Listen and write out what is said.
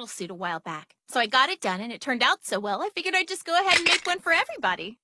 battle suit a while back. So I got it done, and it turned out so well, I figured I'd just go ahead and make one for everybody.